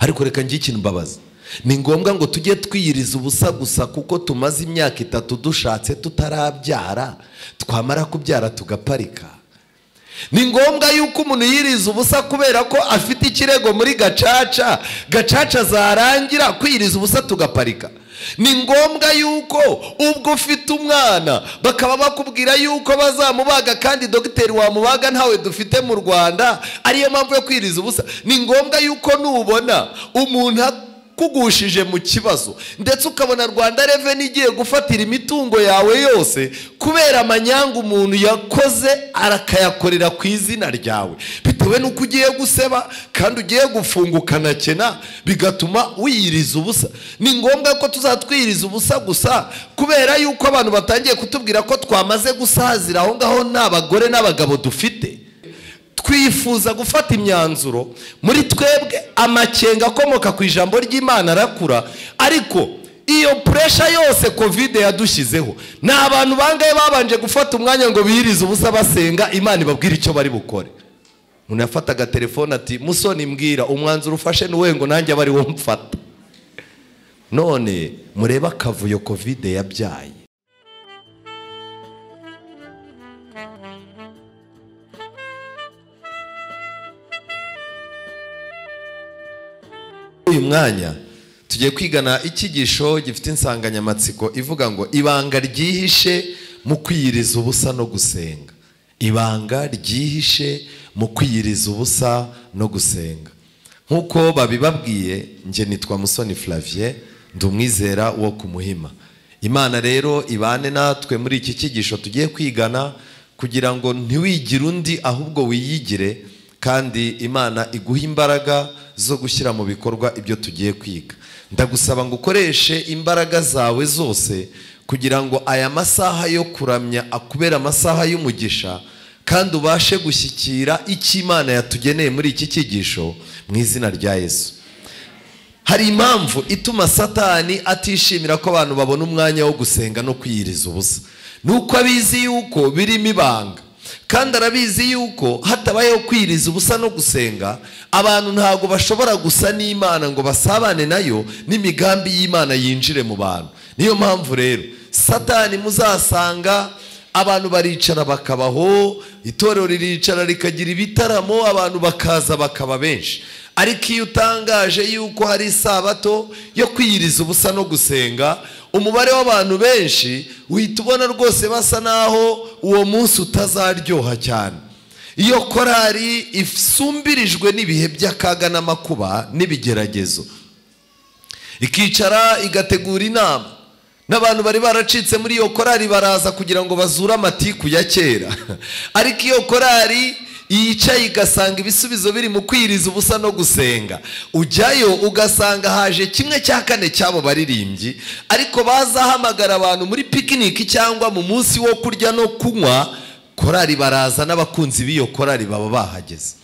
ariko reka njye ikintu mbabaza ni ngombwa ngo tujye twiyiriza ubusa gusa kuko tumaze imyaka itatu dushatse tutarabyara twamara kubyara tugaparika. Ni ngombwa yuko umuntu yiriza ubusa kubera ko afite ikirego muri gacaca gacaca zarangira kwiyiriza ubusa tugaparika. Ni ngombwa yuko ubwo ufite umwana bakaba bakubwira yuko bazamubaga kandi dogiteri wamubaga ntawe dufite mu rwanda ariyo mpamvu yo kwiriza ubusa. Ni ngombwa yuko nubona umuntu kugushije mu kibazo. Ndetse ukabona rwanda reveni igiye gufatira imitungo yawe yose kubera amanyanga umuntu yakoze arakayakorera ku izina ryawe. Bitewe n'uko ugiye guseba kandi ugiye gufunga ukanakena bigatuma wiyiriza ubusa. Ni ngombwa ko tuzatwiyiriza ubusa gusa kubera yuko abantu batangiye kutubwira ko twamaze gusazira aho ngaho nta bagore n'abagabo dufite. Twifuza gufata imyanzuro. Muri twebwe amakenga akomoka ku ijambo ry'imana arakura. Ariko iyo puresha yose kovide yadushyizeho ni abantu bangahe babanje gufata umwanya ngo biyirize ubusa basenga imana ibabwire icyo bari bukore. Umuntu yafataga telefone ati musoni mbwira umwanzuro ufashe n'uwe ngo nanjye aba ari mfata? None murebe akavuyo kovide yabyaye. Uyu mwanya. Tugiye kwigana icyigisho gifite insanganyamatsiko ivuga ngo ibanga ryihishe mu kwiyiriza ubusa no gusenga. Ibanga ryihishe mu kwiyiriza ubusa no gusenga. Nk'uko babibabwiye njye nitwa musoni flavier ndi umwizera wo ku muhima. Imana rero ibane natwe muri iki cyigisho tugiye kwigana kugira ngo ntiwigire undi ahubwo wiyigire kandi imana iguha imbaraga zo gushyira mu bikorwa ibyo tugiye kwiga. Ndagusaba ngo ukoreshe imbaraga zawe zose kugira ngo aya masaha yo kuramya akubere amasaha y'umugisha kandi ubashe gushyikira icyo imana yatugeneye muri iki cyigisho mu izina rya yesu. Hari impamvu ituma satani atishimira ko abantu babona umwanya wo gusenga no kwiyiriza ubusa. Ni uko abizi yuko birimo ibanga. Kandi arabizi yuko hatabayeho kwiriza ubusa no gusenga abantu ntabwo bashobora gusa n'imana ngo basabane na yo n'imigambi y'imana yinjire mu bantu. Niyo mpamvu rero satani muzasanga abantu baricara bakabaho itorero riricara rikagira ibitaramo abantu bakaza bakaba benshi. Ariko iyo utangaje yuko hari isabato yo kwiyiriza ubusa no gusenga umubare w'abantu benshi uhita ubona rwose basa naho uwo munsi utazaryoha cyane. Iyo korari isumbirijwe n'ibihe by'akaga n'amakuba n'ibigeragezo. Ikicara igategura inama. N'abantu bari baracitse muri iyo korari baraza kugira ngo bazure amatiku ya kera. Ariko iyo korari yicaye igasanga ibisubizo biri mu kwiriza ubusa no gusenga. Ujyayo ugasanga haje kimwe cya kane cy'abo baririmbyi ariko bazahamagara abantu muri pikiniki cyangwa mu munsi wo kurya no kunywa korari baraza n'abakunzi b'iyo korari baba bahageze.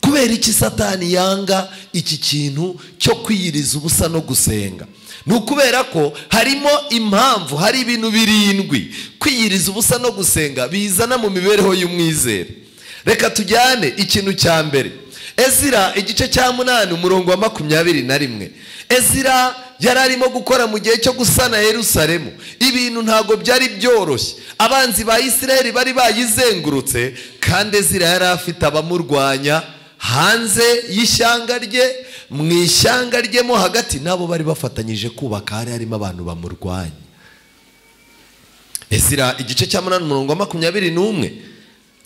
Kubera iki satani yanga iki kintu cyo kwiyiriza ubusa no gusenga? Ni ukubera ko harimo impamvu hari ibintu birindwi. Kwiyiriza ubusa no gusenga bizana mu mibereho y'umwizere. Reka tujyane ikintu cya mbere. Ezira igice cya munani umurongo wa makumyabiri na rimwe. Ezira yari arimo gukora mu gihe cyo gusana Yerusalemu. Ibintu ntabwo byari byoroshye. Abanzi ba Isiraheli bari bayizengurutse kandi ezira yari afite abamurwanya hanze y'ishyanga rye mu ishyanga rye mo hagati. Nabo bari bafatanyije kubaka hari harimo abantu bamurwanya. Ezira igice cya munani umurongo wa makumyabiri n'umwe.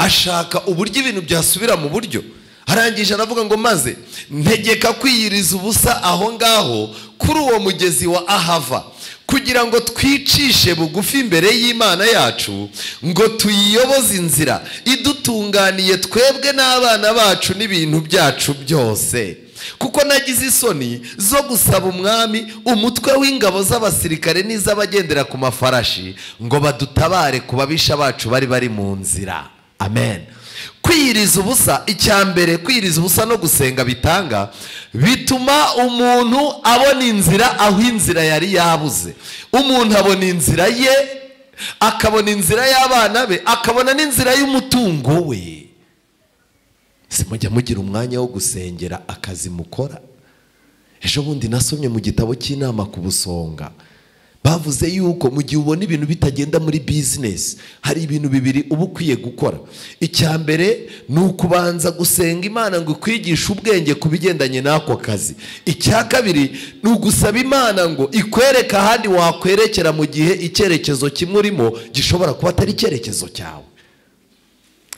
Ashaka uburyo ibintu byasubira mu buryo. Arangije aravuga ngo maze ntegeka kwiyiriza ubusa aho ngaho kuri uwo mugezi wa ahava kugira ngo twicishe bugufi imbere y'imana yacu ngo tuyiyoboze inzira idutunganiye twebwe n'abana bacu n'ibintu byacu byose. Kuko nagize isoni zo gusaba umwami umutwe w'ingabo z'abasirikare n'iz'abagendera ku mafarashi ngo badutabare ku babisha bacu bari bari mu nzira. Amen. Kwiyiriza ubusa icya mbere kwiyiriza ubusa no gusenga bitanga bituma umuntu abona inzira aho inzira yari yabuze. Umuntu abona inzira ye akabona inzira y'abana be akabona n'inzira y'umutungo we. Si mujya mugira umwanya wo gusengera akazi mukora. Ejo bundi nasomye mu gitabo cy'inama ku busonga. Bavuze yuko mu gihe ubona ibintu bitagenda muri bizinesi hari ibintu bibiri uba ukwiye gukora. Icya mbere ni ukubanza gusenga imana ngo ikwigishe ubwenge ku bigendanye n'ako kazi. Icya kabiri ni ugusaba imana ngo ikwereke ahandi wakwerekera mu gihe icyerekezo kimwe urimo gishobora kuba atari icyerekezo cyawe.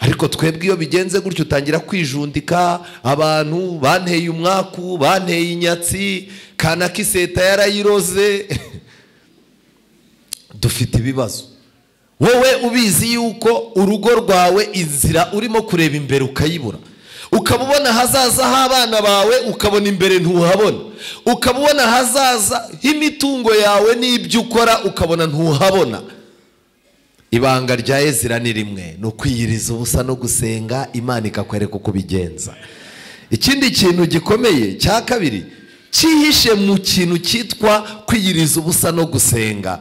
Ariko twebwe iyo bigenze gutyo utangira kwijundika abantu banteye umwaku banteye inyatsi kanaka iseta yarayiroze dufite ibibazo. Wowe ubizi yuko urugo rwawe inzira urimo kureba imbere ukayibura. Ukaba ubona ahazaza h'abana bawe ukabona imbere ntuhabona. Ukaba ubona ahazaza h'imitungo yawe n'ibyo ukora ukabona ntuhabona. Ibanga rya ezira ni rimwe ni ukwiyiriza ubusa no gusenga imana ikakwereka uko ubigenza. Ikindi kintu gikomeye cya kabiri cyihishe mu kintu cyitwa kwiyiriza ubusa no gusenga.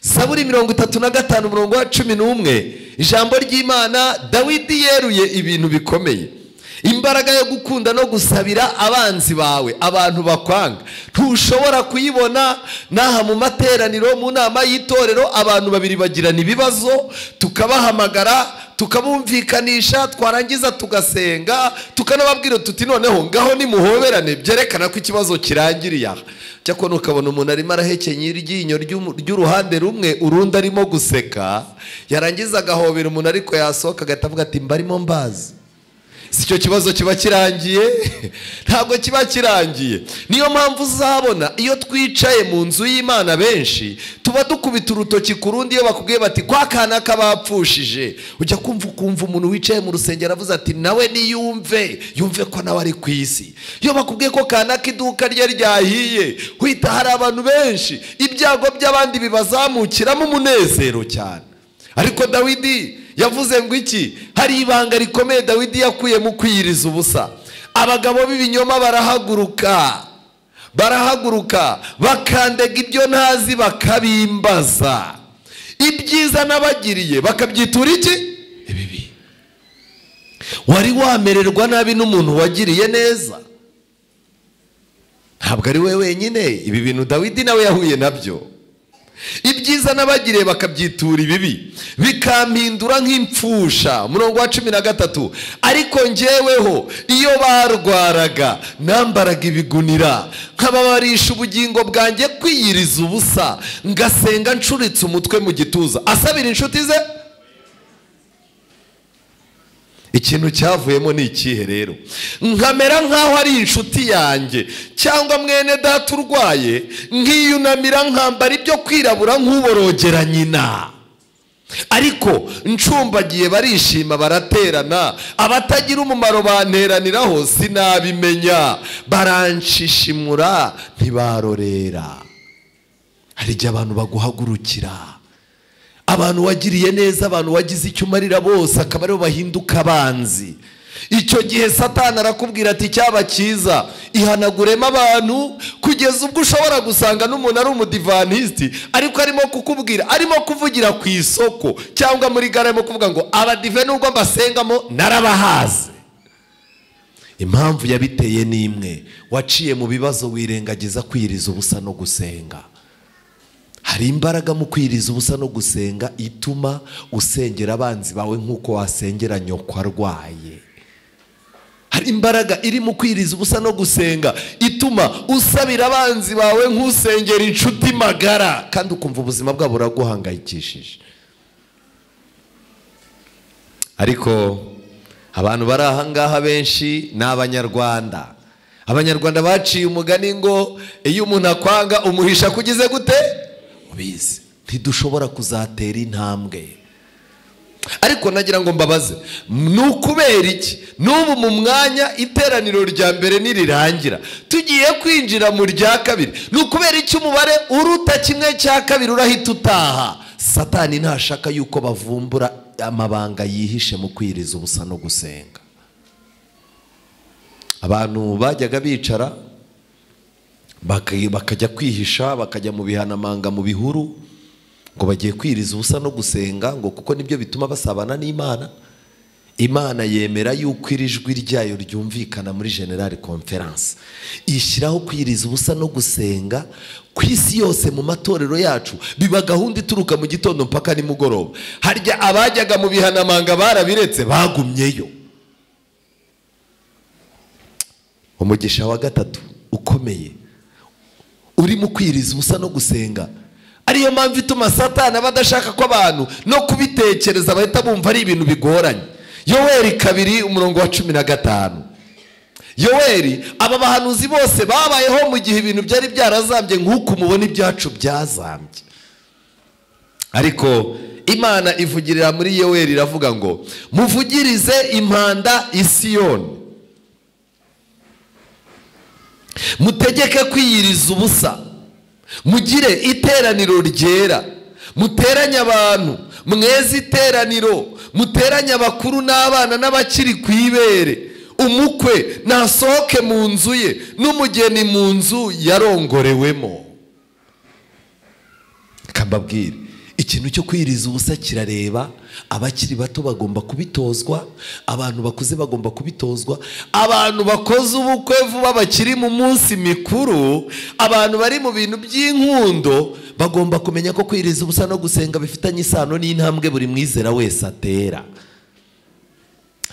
Saburi mirongo itatu na gatanu umurongo wa cumi n'umwe. Ijambo ry'imana dawidi yeruye ibintu bikomeye. Imbaraga yo gukunda no gusabira abanzi bawe abantu bakwanga. Ntushobora kuyibona n'aha mu materaniro mu nama y'itorero abantu babiri bagirana ibibazo tukabahamagara tukabumvikanisha twarangiza tugasenga tukanababwira tuti noneho ngaho nimuhoberane byerekana ko ikibazo kirangiriye aha. Cyakora ukabona umuntu arimo arahekenya iryinyo ry'uruhande rumwe urundi arimo guseka. Yarangiza agahobera umuntu ariko yasohoka agahita avuga ati mbarimo mbazi. Si icyo kibazo kiba kirangiye? Ntabwo kiba kirangiye. Niyo mpamvu uzabona iyo twicaye mu nzu y'imana benshi tuba dukubita urutoki ku rundi iyo bakubwiye bati kwa kana kabapfushije. Ujya kumva ukumva umuntu wicaye mu rusengero avuze ati nawe niyumve. Yumve ko nawe ari ku isi. Iyo bakubwiye ko kanaka iduka rye ryahiye uhita hari abantu benshi. Ibyago by'abandi bibazamukiramo umunezero cyane. Ariko dawidi yavuze ngo iki? Hari ibanga rikomeye dawidi yakuye mu kwiyiriza ubusa. Abagabo b'ibinyoma barahaguruka. Barahaguruka. Bakandega ibyo ntazi bakabimbaza. Ibyiza n'abagiriye. Bakabyitura iki? Ibibi. Wari wamererwa nabi n'umuntu wagiriye neza. Ntabwo ari we wenyine. Ibi bintu dawidi nawe yahuye na byo. Ibyiza n'abagiriye bakabyitura ibibi bikampindura nk'imfusha umurongo wa cumi na gatatu ariko ngeweho iyo barwaraga nambaraga ibigunira. Nkababarisha ubugingo bwanjye kwiyiriza ubusa ngasenga ncuritse umutwe mu gituza. Asabira inshuti ze ikintu cyavuyemo ni ikihe rero? Nkamera nk'aho ari inshuti yanjye cyangwa mwene data urwaye nkiyunamira nkambara ibyo kwirabura nk'uborogera nyina. Ariko ncumbagiye barishima baraterana abatagira umumaro banteraniraho sinabimenya. Baranshishimura ntibarorera. Hari igihe abantu baguhagurukira. Abantu wagiriye neza abantu wagize icyo umarira bose akaba ari bo bahinduka abanzi. Icyo gihe satani arakubwira ati cyaba cyiza ihanaguremo abantu kugeza ubwo ushobora gusanga n'umuntu ari umudivanisiti ariko arimo kukubwira arimo kuvugira ku isoko cyangwa muri gare arimo kuvuga ngo abadive nubwo mbasengamo narabahaze. Impamvu yabiteye ni imwe waciye mu bibazo wirengagiza kwiriza ubusa no gusenga. Hari imbaraga mu kwiriza ubusa no gusenga ituma usengera abanzi bawe nk'uko wasengera nyoko arwaye. Hari imbaraga iri mu kwiriza ubusa no gusenga ituma usabira abanzi bawe nk'usengera inshuti magara. Kandi ukumva ubuzima bwabo buraguhangayikishije. Ariko abantu bari aha ngaha benshi ni abanyarwanda. Abanyarwanda baciye umugani ngo iyo umuntu akwanga umuhisha kugize gute? Ubizi ntidushobora kuzatera intambwe. Ariko nagira ngo mbabaze ni ukubera iki? N'ubu mu mwanya iteraniro rya mbere nirirangira. Tugiye kwinjira mu rya kabiri. Ni ukubera iki umubare uruta kimwe cya kabiri urahita utaha? Satani ntashaka yuko bavumbura amabanga yihishe mu kwiriza ubusa no gusenga. Abantu bajyaga bicara bakajya kwihisha bakajya mu bihanamanga mu bihuru ngo bagiye kwiriza ubusa no gusenga ngo kuko ni byo bituma basabana n'imana. Imana yemera yuko iri jwi ryayo ryumvikana muri generale conference. Ishyiraho kwiriza ubusa no gusenga ku isi yose mu matorero yacu. Biba gahunda ituruka mu gitondo mpaka nimugoroba. Harya abajyaga mu bihanamanga barabiretse bagumyeyo. Umugisha wa gatatu ukomeye. Urimo kwiriza ubusa no gusenga. Ariyo mpamvu ituma satani aba adashaka ko abantu no kubitekereza bahita bumva ari ibintu bigoranye. Yoweri kabiri umurongo wa cumi na gatanu. Yoweri aba bahanuzi bose babayeho mu gihe ibintu byari byarazambye nk'uko mubona ibyacu byazambye. Ariko imana ivugirira muri yoweri iravuga ngo muvugirize impanda isiyoni mutegeke kwiyiriza ubusa. Mugire iteraniro ryera. Muteranye abantu. Mweze iteraniro. Muteranye abakuru n'abana n'abakiri ku ibere. Umukwe nasohoke mu nzu ye n'umugeni mu nzu yarongorewemo kambabwire. Ikintu cyo kwiriza ubusa kirareba. Abakiri bato bagomba kubitozwa abantu bakuze bagomba kubitozwa. Abantu bakoze ubukwe vuba bakiri mu munsi mikuru abantu bari mu bintu by'inkundo bagomba kumenya ko kwiriza ubusa no gusenga bifitanye isano n'intambwe buri mwizera wese atera.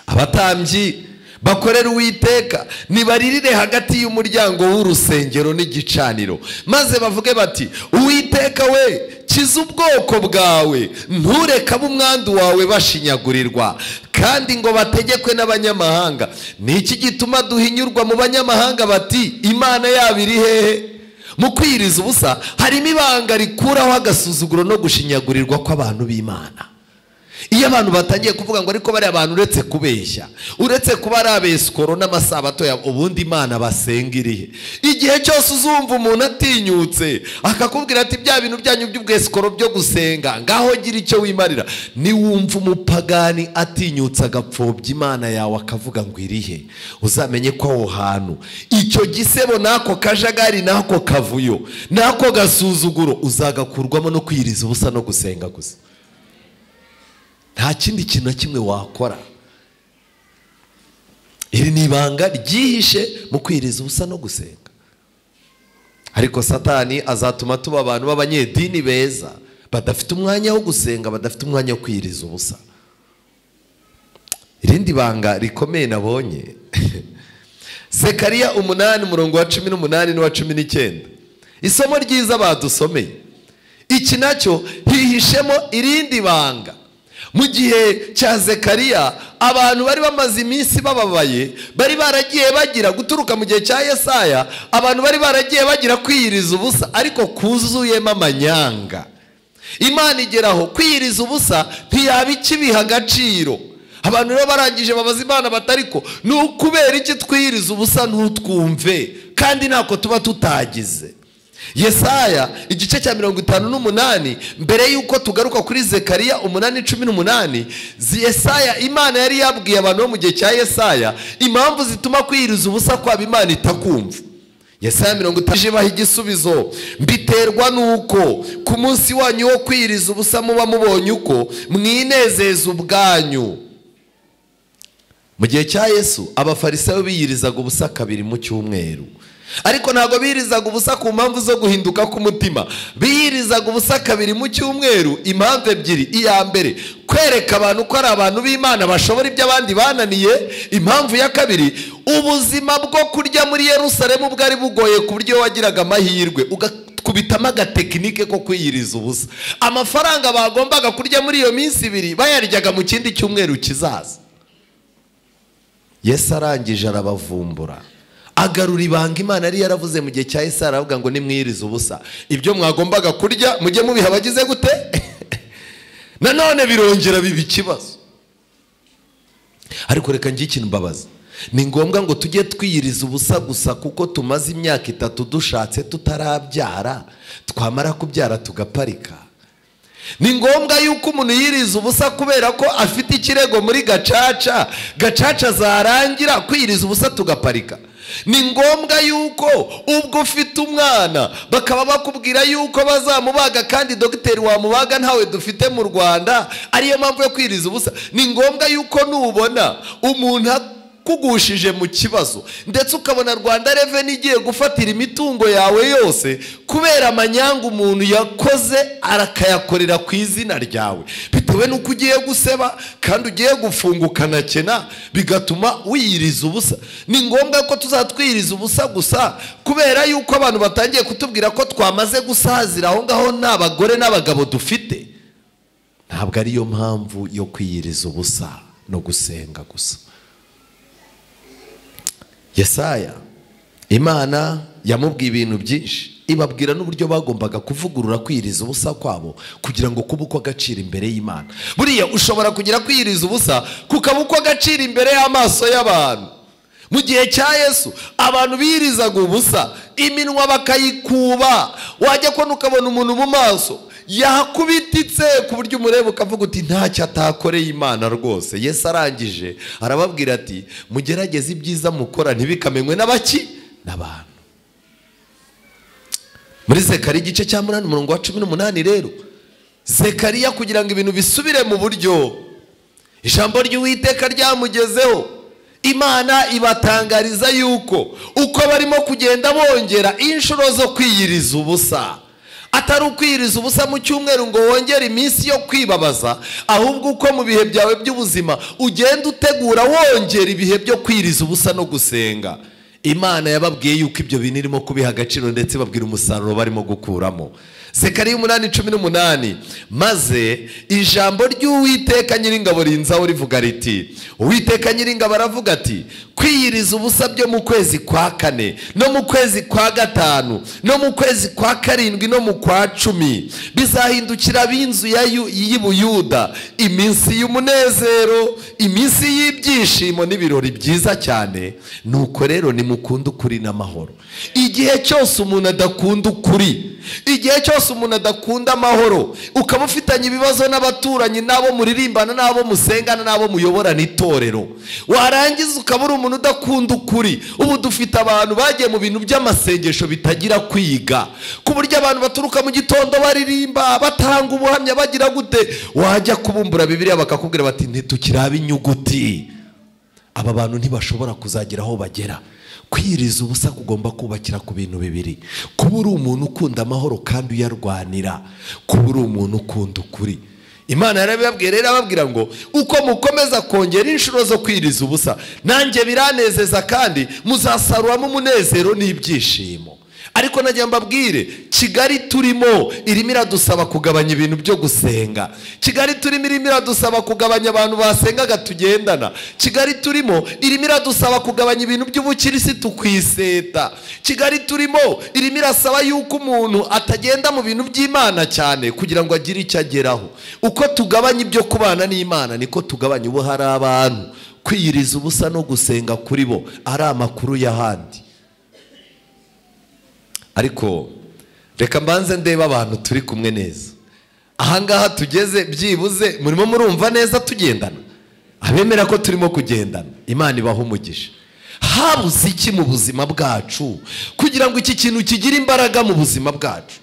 Abatambyi bakorera uwiteka nibaririre hagati y'umuryango w'urusengero n'igicaniro. Maze bavuge bati uwiteka we kiza ubwoko bwawe ntureke ab'umwandu wawe bashinyagurirwa. Kandi ngo bategekwe n'abanyamahanga. Ni iki gituma duhinyurwa mu banyamahanga bati imana yabo iri hehe? Mu kwiriza ubusa harimo ibanga rikuraho agasuzuguro no gushinyagurirwa kw'abantu b'imana. Iyo abantu batangiye kuvuga ngo ariko bariya abantu uretse kubeshya uretse kuba ari abesikoro n'amasabato ya ubundi imana basenga irihe igihe cyose uzumva umuntu atinyutse akakubwira ati bya bintu byanyu by'ubwesikoro byo gusenga ngaho gira icyo wimarira niwumva umupagani atinyutse agapfobya imana yawe akavuga ngo irihe? Uzamenye ko aho hantu icyo gisebo n'ako kajagari n'ako kavuyo n'ako gasuzuguro uzagakurwamo no kwiriza ubusa no gusenga gusa. Nta kindi kintu na kimwe wakora. Iri ni ibanga ryihishe mu kwiriza ubusa no gusenga. Ariko satani azatuma tuba abantu b'abanyedini beza badafite umwanya wo gusenga badafite umwanya wo kwiriza ubusa. Irindi banga rikomeye nabonye sekariya umunani umurongo wa cumi n'umunani n'uwa cumi n'icyenda. Isomo ryiza badusomeye. Iki na cyo hihishemo irindi banga. Mu gihe cya zekariya abantu bari bamaze iminsi bababaye bari baragiye bagira guturuka mu gihe cya yesaya abantu bari baragiye bagira kwiyiriza ubusa ariko kuzuyemo amanyanga. Imana igeraho kwiyiriza ubusa ntiyaba ikibiha agaciro. Abantu rero barangije babaza imana batariko ni ukubera iki twiyiriza ubusa ntutwumve kandi ntako tuba tutagize. Yesaya igice cya mirongo itanu n'umunani mbere y'uko tugaruka kuri zekariya umunani cumi n'umunani yesaya imana yari yabwiye abantu bo mu gihe cya yesaya impamvu zituma kwiyiriza ubusa kwaba imana itakumva. Yesaya mirongo itanu ibaha igisubizo mbiterwa n'uko ku munsi wanyu wo kwiyiriza ubusa muba mubonye uko mwinezeza ubwanyu. Mu gihe cya yesu abafarisayo biyirizaga ubusa kabiri mu cyumweru. Ariko ntabwo birizaga ubusa ku mpamvu zo guhinduka k'umutima. Biyirizaga ubusa kabiri mu cyumweru impamvu ebyiri. Iya mbere kwereka abantu ko ari abantu b'imana bashobora ibyo abandi bananiye. Impamvu ya kabiri ubuzima bwo kurya muri Yerusalemu bwari bugoye ku buryo wagiraga amahirwe. Ugakubitamo agatekinike ko kwiyiriza ubusa. Amafaranga bagombaga kurya muri iyo minsi ibiri bayaryaga mu kindi cyumweru kizaza. Yesu arangije arabavumbura. Agarura ibanga imana yari yaravuze mu gihe cya Isara aravuga ngo nimwirize ubusa. Ibyo mwagombaga kurya mujye mubiha abagize gute? Nanone birongera biba ikibazo. Ariko reka njye ikintu mbabaza ni ngombwa ngo tujye twiyiriza ubusa gusa kuko tumaze imyaka itatu dushatse tutarabyara twamara kubyara tugaparika. Ni ngombwa yuko umuntu yiriza ubusa kubera ko afite ikirego muri gacaca. Gacaca zarangira kwiriza ubusa tugaparika. Ni ngombwa yuko ubwo ufite umwana bakaba bakubwira yuko bazamubaga kandi dogiteri wamubaga ntawe dufite mu rwanda ariyo mpamvu yo kwiriza ubusa. Ni ngombwa yuko nubona umuntu kugushije mu kibazo. Ndetse ukabona rwanda reveni igiye gufatira imitungo yawe yose kubera amanyanga umuntu yakoze arakayakorera ku izina ryawe. Bitewe n'uko ugiye guseba kandi ugiye gufunga ukanakena bigatuma wiyiriza ubusa. Ni ngombwa ko tuzatwiyiriza ubusa gusa kubera yuko abantu batangiye kutubwira ko twamaze gusazira aho ngaho nta bagore n'abagabo dufite. Ntabwo ariyo mpamvu yo kwiyiriza ubusa no gusenga gusa. Yesaya imana yamubwiye ibintu byinshi. Ibabwira n'uburyo bagombaga kuvugurura kwiriza ubusa kwabo kugira ngo kube uko agaciro imbere y'imana. Buriya ushobora kugira kwiriza ubusa kukaba uko agaciro imbere y'amaso y'abantu. Mu gihe cya yesu abantu birizaga ubusa iminwa bakayikuba. Wajya kubona ukabona umuntu mu maso yakubititse ku buryo umureba ukavuga uti ntacyo atakoreye imana rwose. Yesu arangije arababwira ati mugerageze ibyiza mukora ntibikamenywe n'abaki n'abantu muri zekari igice cya munani umurongo wa cumi n'umunani rero zekariya kugira ngo ibintu bisubire mu buryo ijambo ry'uwiteka ryamugezeho imana ibatangariza yuko uko barimo kugenda bongera inshuro zo kwiyiriza ubusa. Atari ukwiyiriza ubusa mu cyumweru ngo wongere iminsi yo kwibabaza ahubwo uko mu bihe byawe by'ubuzima ugenda utegura wongera ibihe byo kwiriza ubusa no gusenga. Imana yababwiye yuko ibyo bintu irimo kubiha agaciro ndetse babwira umusaruro barimo gukuramo. Sekari y'umunani cumi n'umunani. Maze ijambo ry'uwiteka nyiringabo rinzaho rivuga riti uwiteka nyiringabo aravuga ati kwiyiriza ubusa byo mu kwezi kwa kane no mu kwezi kwa gatanu no mu kwezi kwa karindwi no mu kwa cumi. Bizahindukira ab'inzu y'ibuyuda iminsi y'umunezero iminsi y'ibyishimo n'ibirori byiza cyane. Nuko rero nimukunde ukuri n'amahoro. Igihe cyose umuntu adakunda ukuri igihe cyose umuntu adakunda amahoro ukaba ufitanye ibibazo n'abaturanyi n'abo muririmbana n'abo musengana n'abo muyoborana itorero warangiza ukaba uri umuntu udakunda ukuri. Ubu dufite abantu bagiye mu bintu by'amasengesho bitagira kwiga. Ku buryo abantu baturuka mu gitondo baririmba batanga ubuhamya bagira gute? Wajya kubumbura bibiriya bakakubwira bati ntitukirabe inyuguti. Aba bantu ntibashobora kuzagera aho bagera. Kwiriza ubusa kugomba kubakira ku bintu bibiri. Kuba uri umuntu ukunda amahoro kandi uyarwanira. Kuba uri umuntu ukunda ukuri. Imana yarabibabwiye rero ababwira ngo uko mukomeza kongera inshuro zo kwiriza ubusa nanjye biranezeza kandi muzasaruramo umunezero n'ibyishimo. Ariko nagira mbabwire kigali turimo irimo iradusaba kugabanya ibintu byo gusenga. Kigali turimo irimo iradusaba kugabanya abantu basengaga tugendana. Kigali turimo irimo iradusaba kugabanya ibintu by'ubukirisitu ku iseta kigali turimo irimo irasaba yuko umuntu atagenda mu bintu by'imana cyane kugira ngo agire icyo ageraho. Uko tugabanya ibyo kubana n'imana niko tugabanya ubu hari abantu. Kwiyiriza ubusa no gusenga kuri bo ari amakuru y'ahandi. Ariko reka mbanze ndebe abantu turi kumwe neza. Ahangaha tugeze byibuze murimo murumva neza tugendana. Abemera ko turimo kugendana. Imana ibaha umugisha. Habuze iki mu buzima bwacu? Kugira ngo iki kintu kigire imbaraga mu buzima bwacu.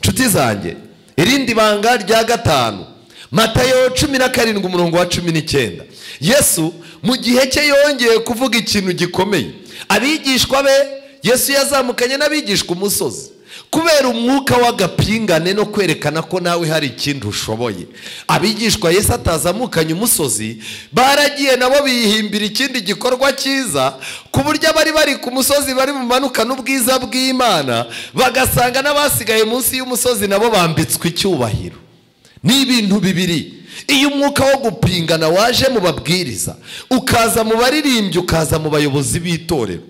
Nshuti zanjye irindi banga rya gatanu matayo cumi na karindwi umurongo wa cumi n'icyenda. Yesu mu gihe cye yongeye kuvuga ikintu gikomeye. Abigishwa be yesu yazamukanye n'abigishwa umusozi. Kubera umwuka w'agapingane no kwerekana ko nawe hari ikindi ushoboye. Abigishwa yesu atazamukanye umusozi baragiye nabo bihimbira ikindi gikorwa cyiza ku buryo abari bari ku musozi bari bumanukane ubwiza bw'imana bagasanga n'abasigaye munsi y'umusozi nabo bambitswe icyubahiro. Ni ibintu bibiri. Iyo umwuka wo gupingana waje mu babwiriza ukaza mu baririmbyi ukaza mu bayobozi b'itorero.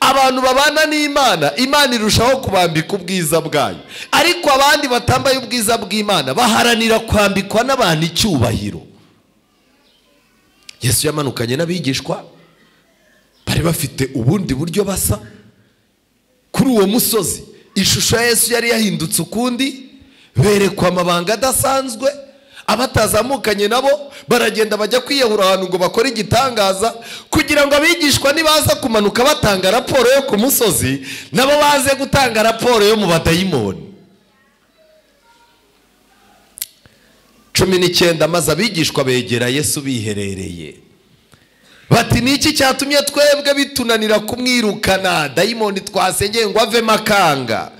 Abantu babana n'imana imana irushaho kubambika ubwiza bwayo. Ariko abandi batambaye ubwiza bw'imana baharanira kwambikwa n'abantu icyubahiro. Yesu yamanukanye n'abigishwa bari bafite ubundi buryo basa. Kuri uwo musozi ishusho ya yesu yari yahindutse ukundi berekwa amabanga adasanzwe abatazamukanye nabo baragenda bajya kwiyahura ahantu ngo bakore igitangaza kugira ngo abigishwa nibaza kumanuka batanga raporo yo ku musozi nabo baze gutanga raporo yo mu badayimoni. Cumi n'icyenda maze abigishwa begera yesu biherereye. Bati ni iki cyatumye twebwe bitunanira kumwirukana? Dayimoni twasengeye ngo avemo akanga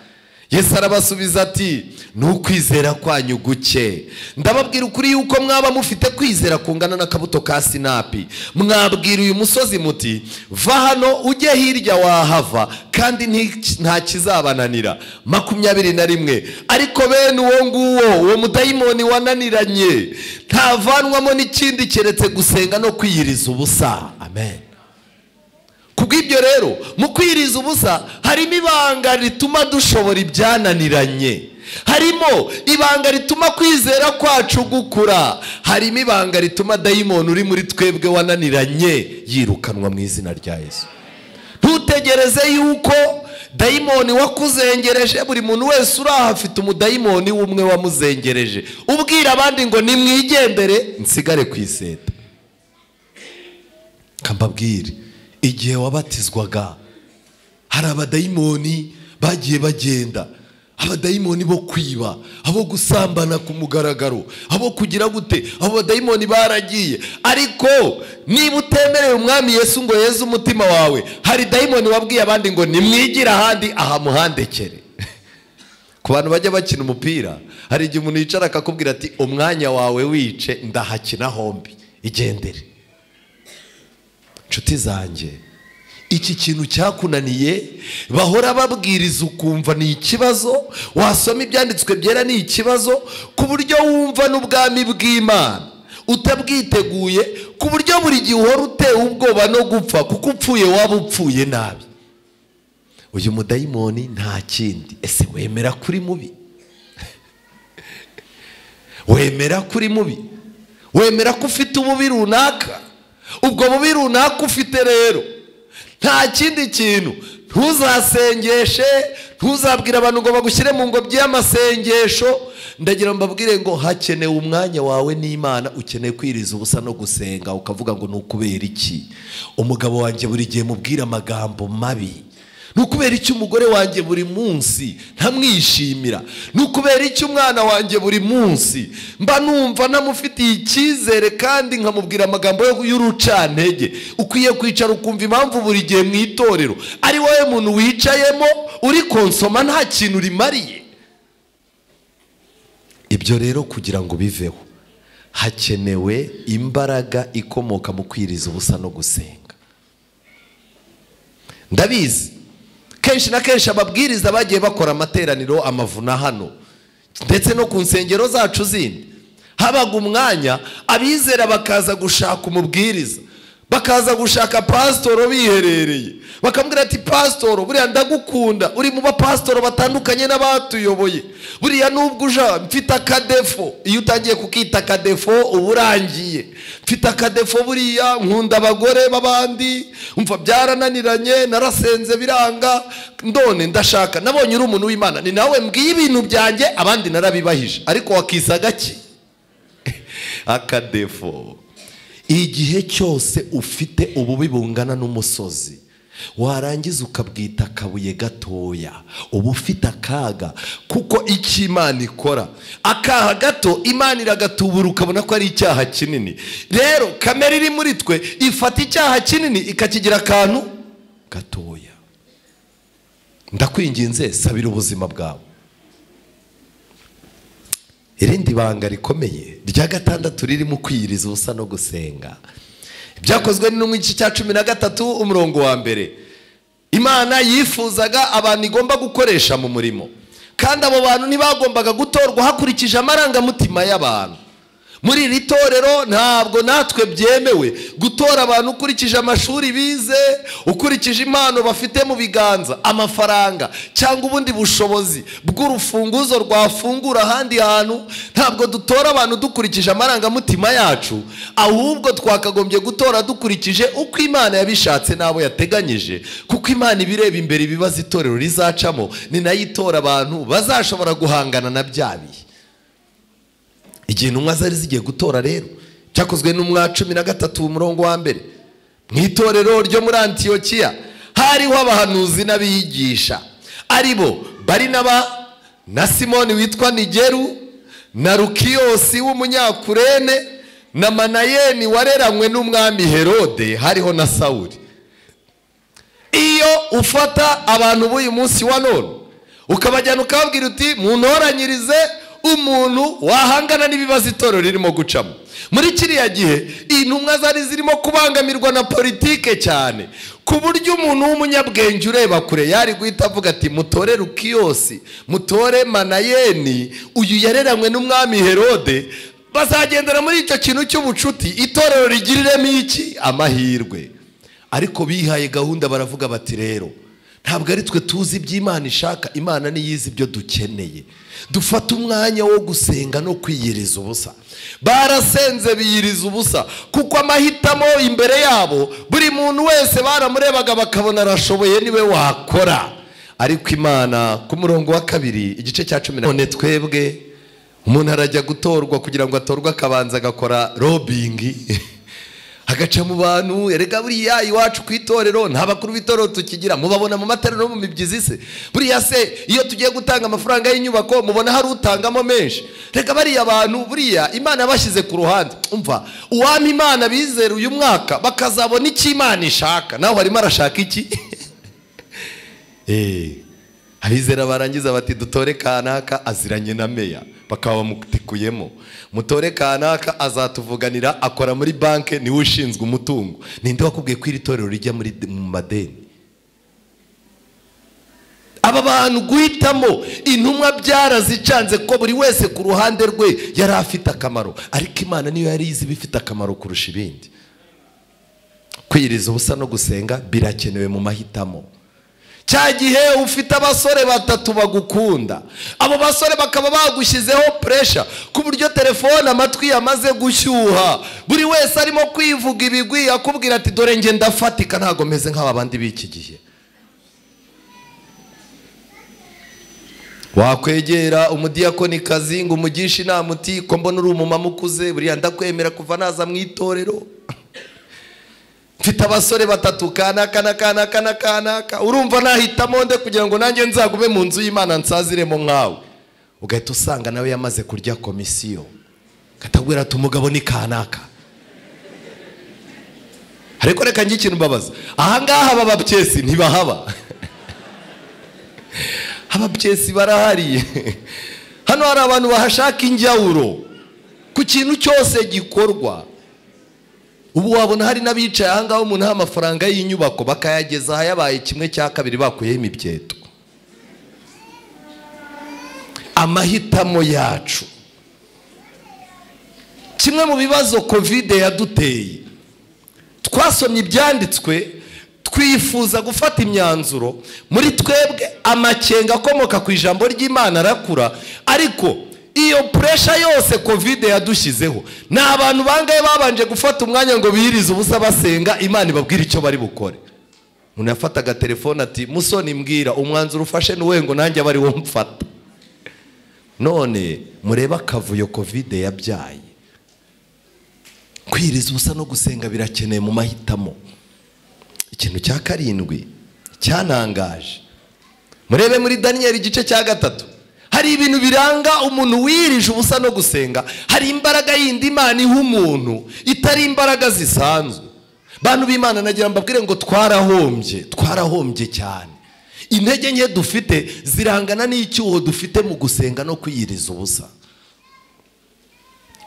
yesu arabasubiza ati ni ukwizera kwanyu guke ndababwira ukuri yuko mwaba mufite kwizera kungana n'akabuto ka sinapi. Mwabwira uyu musozi muti va hano ujye hirya wahava kandi nta kizabananira. Makumyabiri na rimwe. Ariko bene uwo nguwo uwo mudayimoni wananiranye ntavanwamo n'ikindi keretse gusenga no kwiyiriza ubusa. Amen. Kubw'ibyo rero mu kwiriza ubusa harimo ibanga rituma dushobora ibyananiranye. Harimo ibanga rituma kwizera kwacu gukura. Harimo ibanga rituma dayimoni uri muri twebwe wananiranye yirukanwa mu izina rya Yesu. Ntutegereze yuko dayimoni wakuzengereje buri muntu wese uri aha afite umudayimoni w'umwe wamuzengereje. Ubwira abandi ngo nimwigendere nsigare ku iseta. Kambabwire. Igihe wabatizwaga hari abadayimoni bagiye bagenda. Abadayimoni bo kwiba abo gusambana ku mugaragaro abo kugira gute abo badayimoni baragiye. Ariko niba utemereye umwami Yesu ngo yeze umutima wawe hari dayimoni wabwiye abandi ngo nimwigire ahandi aha muhandekere. Ku bantu bajya bakina umupira hari igihe umuntu yicara akakubwira ati umwanya wawe wice ndahakina hombi. Igendere. Inshuti zanjye. Iki kintu cyakunaniye bahora babwiriza ukumva ni ikibazo wasoma ibyanditswe byera ni ikibazo ku buryo wumva n'ubwami bw'imana. Utabwiteguye ku buryo buri gihe uhora utewe ubwoba no gupfa kuko upfuye waba upfuye nabi. Uyu mudayimoni nta kindi. Ese wemera kuri mubi? Wemera kuri mubi? Wemera ko ufite ububi runaka? Ubwo bubi runaka ufite rero nta kindi kintu. Ntuzasengeshe ntuzabwire abantu ngo bagushyire mu ngobyi y'amasengesho. Ndagira mbabwire ngo hakenewe umwanya wawe n'imana ukeneye kwiriza ubusa no gusenga. Ukavuga ngo ni ukubera iki? Umugabo wanjye buri gihe mubwira amagambo mabi. Ni ukubera iki umugore wanjye buri munsi ntamwishimira? Ni ukubera iki umwana wanjye buri munsi? Mba numva namufitiye icyizere kandi nkamubwira amagambo y'urucantege. Ukwiye kwicara ukumva impamvu buri gihe mu itorero. Ari wowe muntu wicayemo uri konsoma nta kintu rimariye. Ibyo rero kugira ngo biveho hakenewe imbaraga ikomoka mu kwiriza ubusa no gusenga. Ndabizi. Kenshi na kenshi ababwiriza bagiye bakora amateraniro amavuna hano. Ndetse no ku nsengero zacu zindi. Habaga umwanya abizera bakaza gushaka umubwiriza. Bakaza gushaka pasitoro biherereye. Bakamubwira ati pasitoro buriya ndagukunda. Uri mu bapasitoro batandukanye n'abatuyoboye. Buriya nubwo uja mfite akadefo. Iyo utangiye kukita akadefo uba urangiye. Mfite akadefo buriya nkunda abagore b'abandi. Umva byarananiranye narasenze biranga. Ndone ndashaka. Nabonye uri umuntu w'imana. Ni nawe mbwiye ibintu byanjye abandi narabibahije. Ariko wakisa gake? Akadefo. Igihe cyose ufite ububi bungana n'umusozi warangiza ukabwita akabuye gatoya. Uba ufite akaga kuko icyo imana ikora akaha gato imana iragatubura ukabona ko ari icyaha kinini. Rero kamere iri muri twe ifata icyaha kinini ikakigira akantu gatoya. Ndakwinginze sabira ubuzima bwawe. Irindi banga rikomeye rya gatandatu ririmo kwiyiriza ubusa no gusenga. Byakozwe no mu gice cya cumi na gatatu umurongo wa mbere. Imana yifuzaga abantu igomba gukoresha mu murimo. Kandi abo bantu ntibagombaga gutorwa hakurikije amarangamutima y'abantu. Muri iri torero ntabwo natwe byemewe. Gutora abantu ukurikije amashuri bize ukurikije impano bafite mu biganza amafaranga cyangwa ubundi bushobozi bw'urufunguzo rwafungura ahandi hantu ntabwo dutora abantu dukurikije amarangamutima yacu ahubwo twakagombye gutora dukurikije uko imana yabishatse n'abo yateganyije. Kuko imana ibireba imbere ibibazo itorero rizacamo ni na yo itora abantu bazashobora guhangana na bya bihe. Igihe intumwa zari zigiye gutora rero cyakozwe n'umwa cumi na gatatu umurongo wa mbere. Mu itorero ryo muri antiyokiya hariho abahanuzi n'abiyigisha ari bo barinaba na simoni witwa nigeru na rukiyosi w'umunyakurene na manayeni wareranywe n'umwami herode hariho na sawuri iyo ufata abantu b'uyu munsi wa none ukabajyana ukababwira uti muntoranyirize umuntu wahangana n'ibibazo itorero ririmo gucamo. Muri kiriya gihe intumwa zari zirimo kubangamirwa na politike cyane. Ku buryo umuntu w'umunyabwenge ureba kure yari guhita avuga ati mutore rukiyosi mutore manayeni uyu yareranywe n'umwami herode. Bazagendera muri icyo kintu cy'ubucuti itorero rigiriremo iki? Amahirwe. Ariko bihaye gahunda baravuga bati rero ntabwo ari twe tuzi ibyo imana ishaka imana niyo izi ibyo dukeneye. Dufate umwanya wo gusenga no kwiyiriza ubusa. Barasenze biyiriza ubusa. Kuko amahitamo imbere yabo buri muntu wese baramurebaga bakabona arashoboye ni we wakora. Ariko imana ku murongo wa kabiri igice cya cumi none twebwe umuntu arajya gutorwa kugira ngo atorwe akabanza agakora robingi agaca mu bantu erega buriya iwacu ku itorero nta bakuru b'itorero tukigira mubabona mu matorero no mu mibyizi se buriya se iyo tugiye gutanga amafaranga y'inyubako mubona hari utangamo menshi. Reka bariya bantu buriya imana yabashyize ku ruhande. Umva uwampa imana bizera uyu mwaka bakazabona icyo imana ishaka? Nawe arimo arashaka iki? Abizera barangiza bati dutore kanaka aziranye na meya. Bakaba bamutikuyemo mutore kanaka azatuvuganira akora muri banki ni we ushinzwe umutungo. Ninde wakubwiye ko iri torero rijya mu madeni? Aba bantu guhitamo intumwa byarazicanze ko buri wese ku ruhande rwe yari afite akamaro. Ariko imana niyo yari izi ibifite akamaro kurusha ibindi. Kwiyiriza ubusa no gusenga birakenewe mu mahitamo. Cya gihe ufite abasore batatu bagukunda. Abo basore bakaba bagushyizeho puresha ku buryo telefone amatwi yamaze gushyuha. Buri wese arimo kwivuga ibigwi akubwira ati dore nge ndafatika ntabwo meze nk'aba bandi b'iki gihe. Wakwegera umudiyakonikazi ngo umugishe inama uti ko mbona uri umumama ukuze? Buriya ndakwemera kuva naza mu itorero. Mfite abasore batatu kanaka na kanaka na kanaka urumva nahitamo nde kugira ngo nanjye nzagume mu nzu y'imana nsaziremo nkawe ugahita usanga nawe yamaze kurya komisiyo. Katagwira ati umugabo ni kanaka. Ariko reka njye ikintu mbabaza. Ahangaha aba babyesi ntibahaba. Ababyesi barahari. Hano hari abantu bahashaka injyawuro ku kintu cyose gikorwa. Ubu wabona hari n'abicaye ahangaha umuntu aha amafaranga y'inyubako bakayageza ahayabaye kimwe cya kabiri bakuyeho imibyeto. Amahitamo yacu. Kimwe mu bibazo kovide yaduteye. Twasomye ibyanditswe twifuza gufata imyanzuro. Muri twebwe amakenga akomoka ku ijambo ry'imana arakura ariko iyo puresha yose kovide yadushyizeho ni abantu bangahe babanje gufata umwanya ngo biyirize ubusa basenga imana ibabwire icyo bari bukore. Umuntu yafataga telefone ati musoni mbwira umwanzuro ufashe n'uwe ngo nanjye aba ari mfata? None murebe akavuyo kovide yabyaye. Kwiriza ubusa no gusenga birakeneye mu mahitamo. Ikintu cya karindwi cyanangaje. Murebe muri daniyeli igice cya gatatu. Hari ibintu biranga umuntu wirije ubusa no gusenga. Hari imbaraga yindi imana iha umuntu itari imbaraga zisanzwe. Bantu b'imana nagira mbabwire ngo twarahombye twarahombye cyane. Intege nke dufite zirangana n'icyuho dufite mu gusenga no kwiyiriza ubusa.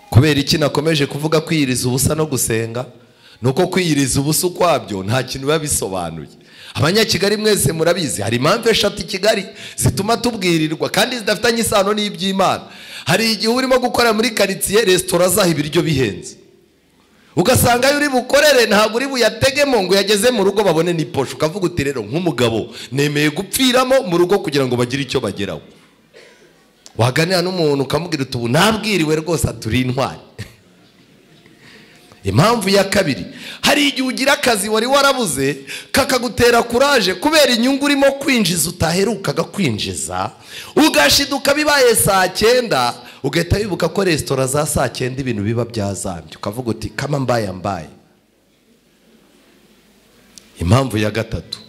Kubera iki nakomeje kuvuga kwiyiriza ubusa no gusenga? Ni uko kwiyiriza ubusa ukwabyo nta kintu biba bisobanuye. Abanyakigali mwese murabizi hari impamvu eshatu i kigali zituma tubwirirwa kandi zidafitanye isano n'iby'imana. Hari igihe urimo gukora muri karitsiye resitora zaha ibiryo bihenze. Ugasanga iyo uri bukorere ntabwo uri buyategemo ngo uyageze mu rugo babone n'iposho ukavuga uti rero nk'umugabo nemeye gupfiramo mu rugo kugira ngo bagire icyo bageraho. Waganira n'umuntu ukamubwira uti ubu nabwiriwe rwose aturi intwari. impamvu ya kabiri hari igihe ugira akazi wari warabuze kakagutera kuraje kubera inyungu urimo kwinjiza utaherukaga kwinjiza ugashiduka bibaye saa cyenda ugahita wibuka ko resitora za saa cyenda ibintu biba byazambye. Ukavuga uti kama mbaye mbaye. Impamvu ya gatatu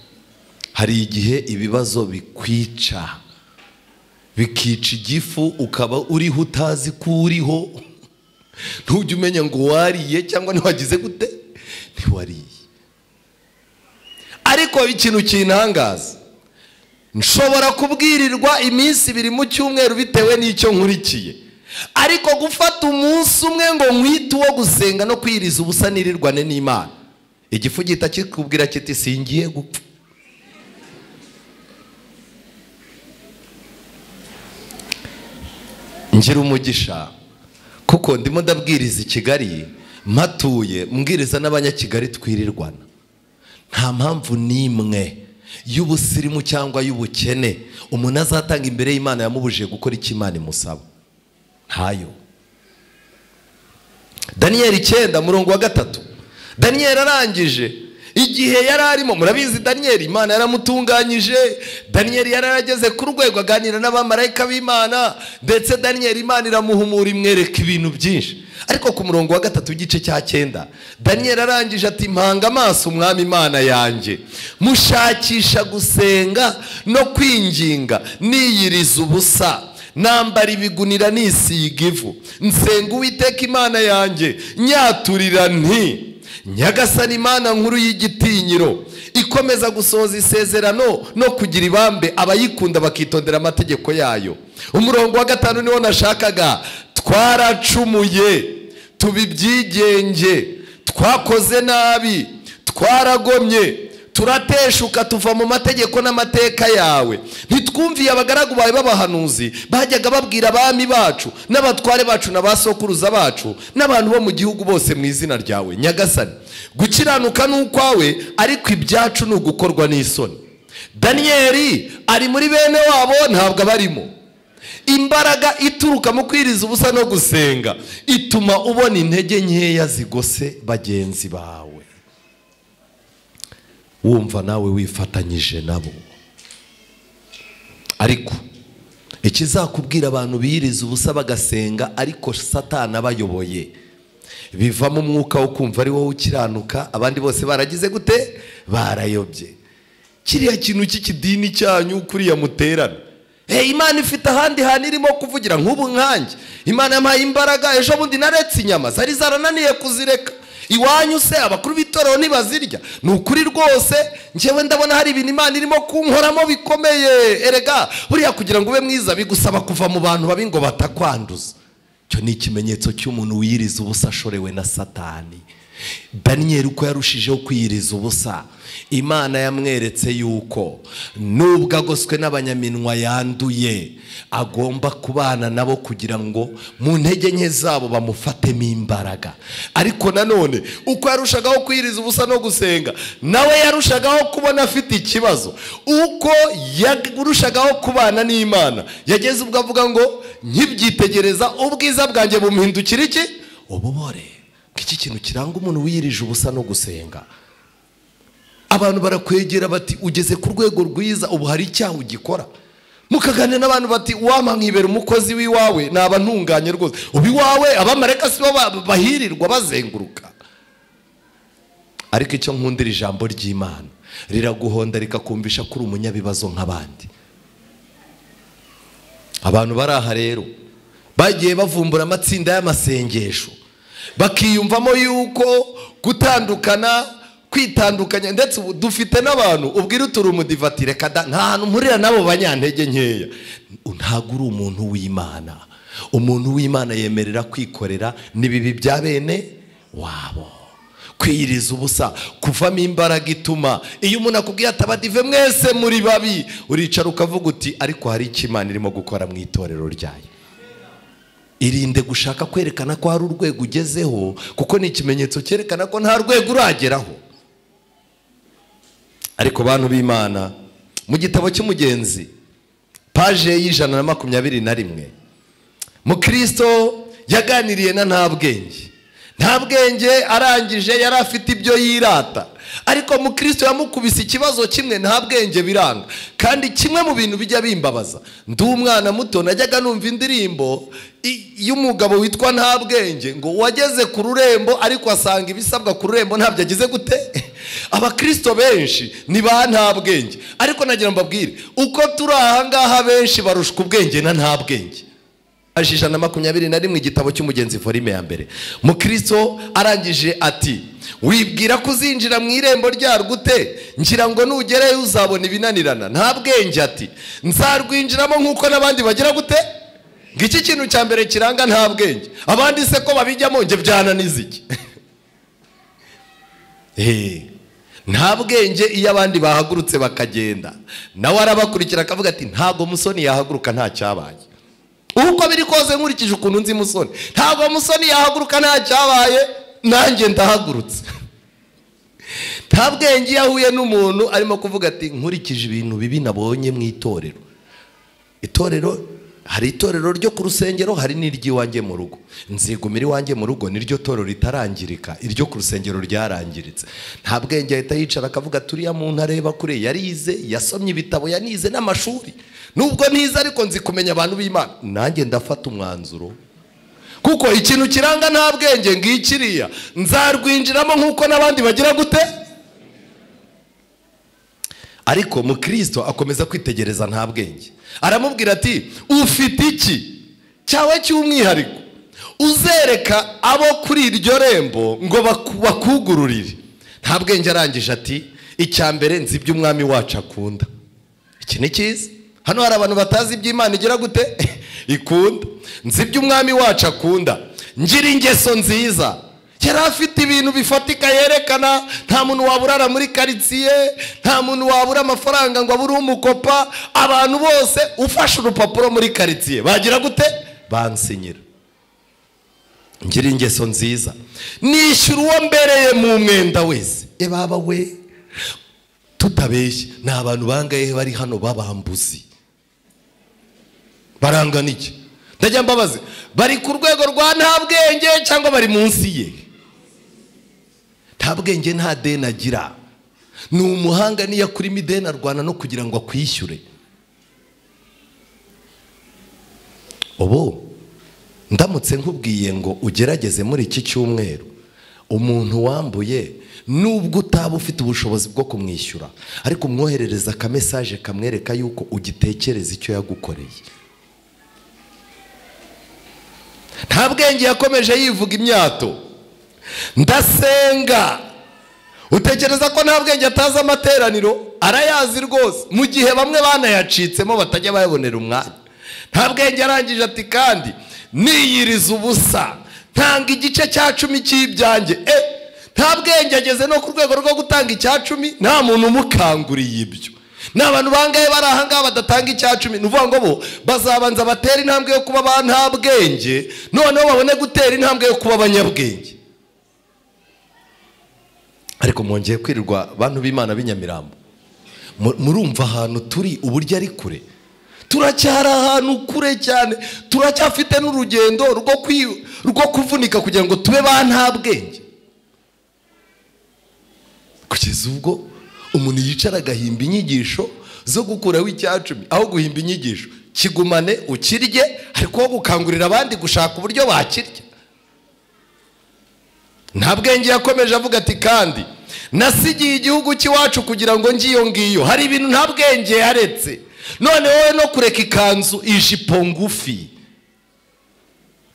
hari igihe ibibazo bikwica bikica igifu ukaba uriho utazi ko uriho. Ntujye umenya ngo wariye cyangwa ntiwagize gute? Ntiwariye. Ariko ikintu kintangaza. Nshobora kubwirirwa iminsi ibiri mu cyumweru bitewe n'icyo nkurikiye. Ariko gufata umunsi umwe ngo nkwite uwo gusenga no kwiriza ubusa nirirwane n'imana. Igifu gihita kikubwira kiti singiye gupfa. Ngira umugisha. Kuko ndimo ndabwiriza i kigali mpatuye mbwiriza n'abanyakigali twirirwana. Nta mpamvu n'imwe y'ubusirimu cyangwa y'ubukene umuntu azatanga imbere y'imana yamubujije gukora icyo imana imusaba. Ntayo. Daniyeli icyenda murongo wa gatatu. Daniyeli arangije. Igihe yari arimo murabizi daniyeli imana yaramutunganyije. Daniyeli yari yarageze ku rwego aganira n'abamarayika b'imana ndetse daniyeli imana iramuhumura imwereka ibintu byinshi. Ariko ku murongo wa gatatu w'igice cya cyenda daniyeli arangije ati mpanga amaso umwami imana yanjye. Mushakisha gusenga no kwinginga niyiriza ubusa. Nambara ibigunira nisiga ivu. Nsenga uwiteka imana yanjye nyaturira nti nyagasani imana nkuru y'igitinyiro ikomeza gusohoza isezerano no kugira ibambe. Abayikunda bakitondera amategeko yayo. Umurongo wa gatanu niwo nashakaga. Twaracumuye tuba ibyigenge twakoze nabi twaragomye turateshuka tuva mu mategeko n'amateka yawe. Ntitwumviye abagaragu bawe b'abahanuzi bajyaga babwira abami bacu n'abatware bacu na ba sokuruza bacu n'abantu bo mu gihugu bose mu izina ryawe. Nyagasani gukiranuka ni ukwawe ariko ibyacu ni ugukorwa n'isoni. Daniyeli ari muri bene wabo ntabwo abarimo imbaraga ituruka mu kwiriza ubusa no gusenga ituma ubona intege nkeya zigose bagenzi bawe. Wumva nawe wifatanyije nabo. Ariko ikizakubwira abantu biyiriza ubusa bagasenga ariko satana abayoboye. Bivamo umwuka wo kumva ari wowe ukiranuka abandi bose baragize gute? Barayobye. Kiriya kintu cy'ikidini cyanyu kuriya muterana. Imana ifite ahandi hantu irimo kuvugira nk'ubu nkange imana yampaye imbaraga ejo bundi naretse inyama. Zari zarananiye kuzireka. Iwanyu se abakuru b'itorero ntibazirya? Ni ukuri rwose ngewe ndabona hari ibintu imana irimo kunkoramo bikomeye. Erega buriya kugira ngo ube mwiza bigusaba kuva mu bantu babi ngo batakwanduza icyo ni ikimenyetso cy'umuntu wiyiriza ubusa ashorewe na satani. Daniyeli uko yarushijeho kwiyiriza ubusa. Imana yamweretse yuko nubwo agoswe n'abanyaminwa yanduye agomba kubana nabo kugira ngo mu ntege nke zabo bamufatemo imbaraga. Ariko nanone uko yarushagaho kwiyiriza ubusa no gusenga nawe yarushagaho kubona afite ikibazo. Uko yarushagaho kubana n'imana yageze ubwo avuga ngo nkibyitegereza ubwiza bwanjye bumuhindukira iki? Ububore. Iki kintu kiranga umuntu wiyirije ubusa no gusenga? Abantu barakwegera bati ugeze ku rwego rwiza ubu hari icyaha ugikora. Mukaganira n'abantu bati wampa nkibera umukozi w'iwawe? Naba ntunganye rwose. Ubu iwawe? Abamareka si bo bahirirwa bazenguruka. Ariko icyo nkundira ijambo ry'imana riraguhonda rikakumvisha ko uri umunyabibazo nk'abandi. Abantu bari aha rero bagiye bavumbura amatsinda y'amasengesho. Bakiyumvamo yuko gutandukana kwitandukanya ndetse ubu dufite n'abantu ubwira uturi umudivati reka nta hantu mpurira n'abo banyantege nkeya. Ntabwo uri umuntu w'imana. Umuntu w'imana yemerera kwikorera n'ibibi bya bene wabo. Kwiyiriza ubusa kuvamo imbaraga ituma iyo umuntu akubwiye atabadive mwese muri babi uricara ukavuga uti ariko hari icyo imana irimo gukora mu itorero ryayo? Irinde gushaka kwerekana ko hari urwego ugezeho kuko ni ikimenyetso cyerekana ko nta rwego urageraho. Ariko bantu b'imana mu gitabo cy'umugenzi paje y'ijana na makumyabiri na rimwe mukristo yaganiriye na nta bwenge. Nta bwenge arangije yari afite ibyo yirata. Ariko mukristo yamukubise ikibazo kimwe nta bwenge biranga. Kandi kimwe mu bintu bijya bimbabaza ndi umwana muto najyaga numva indirimbo y'umugabo witwa nta bwenge ngo wageze ku rurembo ariko asanga ibisabwa ku rurembo ntabyo agize gute? Abakristo benshi ni ba nta bwenge. Ariko nagira mbabwire uko turi ahangaha benshi barushwa ubwenge na nta bwenge. Ijana na makumyabiri na rimwe igitabo cy'umugenzi forime ya mbere. Mukristo arangije ati wibwira ko uzinjira mu irembo ryarwo ute ngira ngo nugereyo uzabona ibinanirana. Nta bwenge ati nzarwinjiramo nk'uko n'abandi bagira gute? Iki kintu cya mbere kiranga nta bwenge abandi se ko babijyamo nge byananiza iki nta bwenge iyo abandi bahagurutse bakagenda. Nawe arabakurikira akavuga ati ntabwo musoni yahaguruka nta cyabaye. Uko biri kose nkurikije ukuntu nzi musoni. Ntabwo musoni yahaguruka nta cyabaye nanjye ndahagurutse. Nta bwenge iyo ahuye n'umuntu arimo kuvuga ati nkurikije ibintu bibi nabonye mu itorero. Itorero hari itorero ryo ku rusengero hari n'iry'iwanjye mu rugo. Nzigumira iwanjye mu rugo niryo torero ritarangirika iryo ku rusengero ryarangiritse. Nta bwenge ahita yicara akavuga turiya muntu areba kure yarize yasomye ibitabo yanize n'amashuri. Nubwo ntize ariko nzi kumenya abantu b'imana. Nanjye ndafata umwanzuro. Kuko ikintu kiranga nta bwenge ngikiriya. Nzarwinjiramo nk'uko n'abandi bagira gute? Ariko mukristo akomeza kwitegereza nta bwenge. Aramubwira ati ufite iki? Cyawe cy'umwihariko. Uzereka abo kuri iryo rembo ngo bakugururire. Nta bwenge arangije ati icya mbere nzi ibyo umwami wacu akunda. Iki ni cyiza. Hano hari abantu batazi iby'imana igira gute? Ikunda. Nzi ibyo umwami wacu akunda. Ngira ingeso nziza. Yari afite ibintu bifatika yerekana nta muntu waburara muri karitsiye nta muntu wabura amafaranga ngo abure umukopa abantu bose ufashe urupapuro muri karitsiye. Bagira gute? Bansinyira. Ngira ingeso nziza. Nishyura uwo mbereye mu mwenda wese. Baba we tutabeshye. Ni abantu bangaye bari hano b'abambuzi? Barangana iki? Ndajya mbabaze. Bari ku rwego rwa nta bwenge cyangwa bari munsi ye? Nta bwenge nta deni agira ni umuhanga niyo akurimo ideni arwana no kugira ngo akwishyure. Ubu ndamutse nkubwiye ngo ugerageze muri iki cyumweru. Umuntu wambuye nubwo utaba ufite ubushobozi bwo kumwishyura. Ariko umwoherereza akamesaje kamwereka yuko ugitekereza icyo yagukoreye. Nta bwenge yakomeje yivuga imyato. Ndasenga. Utekereza ko nta bwenge atazi amateraniro? Arayazi rwose. Mu gihe bamwe banayacitsemo batajya bayabonera umwanya. Nta bwenge arangije ati kandi niyiriza ubusa. Ntanga igice cya cumi cy'ibyanjye. E nta bwenge ageze no ku rwego rwo gutanga icya cumi. Nta muntu umukanguriye ibyo. Ni abantu bangahe bari ahangaha badatanga icya cumi? Ni ukuvuga ngo bo bazabanza batera intambwe yo kuba ba nta bwenge noneho babone gutera intambwe yo kuba abanyabwenge ariko mwongeye kwirirwa bantu b'imana b'inyamirambo murumva ahantu turi uburyo ari kure. Turacyari ahantu kure cyane turacyafite n'urugendo rwo kuvunika kugira ngo tube ba nta bwenge. Kugeza ubwo umuntu yicara agahimba inyigisho zo gukuraho icyacumi. Aho guhimba inyigisho? Kigumane ukirye ariko wo gukangurira abandi gushaka uburyo bakirya nta bwenge yakomeje avuga ati kandi nasigiye igihugu cy'iwacu kugira ngo ngiyo ngiyo. Hari ibintu nta bwenge yaretse. None wowe no kureka ikanzu ijipo ngufi.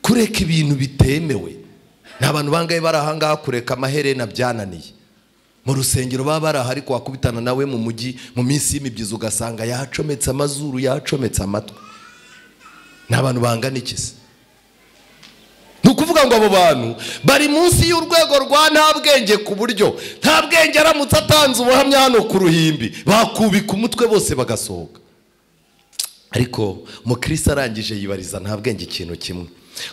Kureka ibintu bitemewe. Ni abantu bangahe bari ahangaha kureka amaherena byananiye. Mu rusengero baba bari aha ariko wakubitana nawe mu mujyi mu minsi y'imibyizi ugasanga yacometse amazuru yacometse amatwi. Ni abantu bangana iki ukuvuga ngo abo bantu bari munsi y'urwego rwa nta bwenge ku buryo nta bwenge aramutse atanze ubuhamya hano ku ruhimbi bakubika umutwe bose bagasohoka. Ariko mukirisi arangije yibariza nta bwenge ikintu kimwe.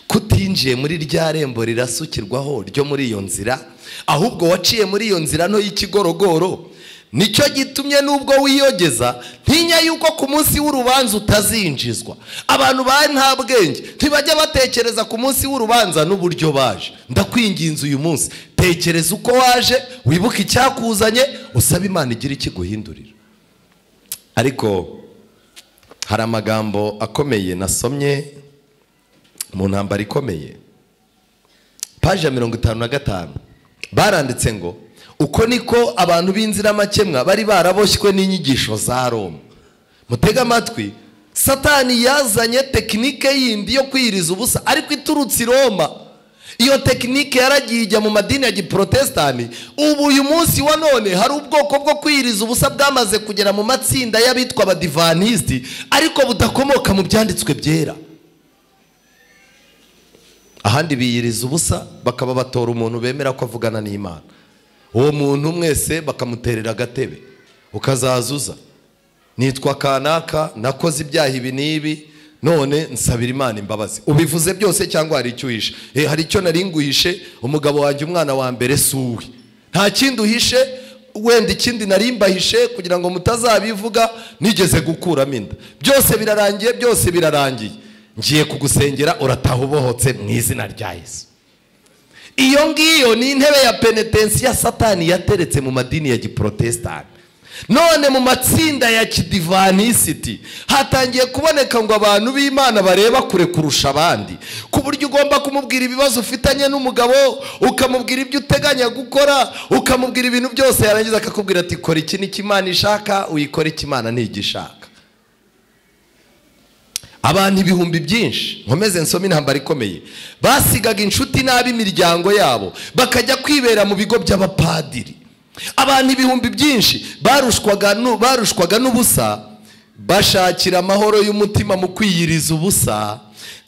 Kutinjiye muri rya rembo rirasukirwaho ryo muri iyo nzira ahubwo waciye muri iyo nzira nto y'ikigorogoro ni cyo gitumye n'ubwo wiyogeza ntinya yuko ku munsi w'urubanza utazinjizwa. Abantu ba nta bwenge ntibajya batekereza ku munsi w'urubanza n'uburyo baje. Ndakwinginze uyu munsi. Tekereza uko waje wibuke icyakuzanye usaba imana igira ikiguhindurira. Ariko hari amagambo akomeye nasomye mu ntambaro ikomeye. Paji ya mirongo itanu na gatanu. Baranditse ngo uko niko abantu b'inziramakemwa bari baraboshywe n'inyigisho za roma. Mutege amatwi satani yazanye tekinike yindi yo kwiyiriza ubusa ariko iturutse i roma. Iyo tekinike yaragiye ijya mu madini ya giporotesitanti ubu uyu munsi wa none hari ubwoko bwo kwiyiriza ubusa bwamaze kugera mu matsinda y'abitwa abadivanisiti ariko budakomoka mu byanditswe byera. Ahandi biyiriza ubusa bakaba batora umuntu bemera ko avugana n'imana. Uwo muntu mwese bakamuterera agatebe ukazazuza. Nitwa kanaka nakoze ibyaha ibi n'ibi none nsabira imana imbabazi. Ubivuze byose cyangwa hari icyo uhishe? Hari icyo nari nguhishe? Umugabo wanjye umwana wa mbere si uwe. Nta kindi uhishe? Wenda ikindi nari mbahishe kugira ngo mutazabivuga nigeze gukuramo inda. Byose birarangiye byose birarangiye. Ngiye kugusengera urataha ubohotse mu izina rya Yesu. Iyo ngiyo ni intebe ya penetensi ya satani yateretse mu madini ya giporotesitanti none mu matsinda ya kidivanisiti hatangiye kuboneka ngo abantu b'imana bareba kure kurusha abandi. Ku buryo ugomba kumubwira ibibazo ufitanye n'umugabo ukamubwira ibyo uteganya gukora ukamubwira ibintu byose yarangiza akakubwira ati kora iki n'iki imana ishaka? Uyikora iki imana ntigishaka abantu ibihumbi byinshi. Nkomeze nsome intambara ikomeye. Basigaga inshuti n'ab'imiryango yabo bakajya kwibera mu bigo by'abapadiri. Abantu ibihumbi byinshi barushwaga n'ubusa bashakira amahoro y'umutima mu kwiyiriza ubusa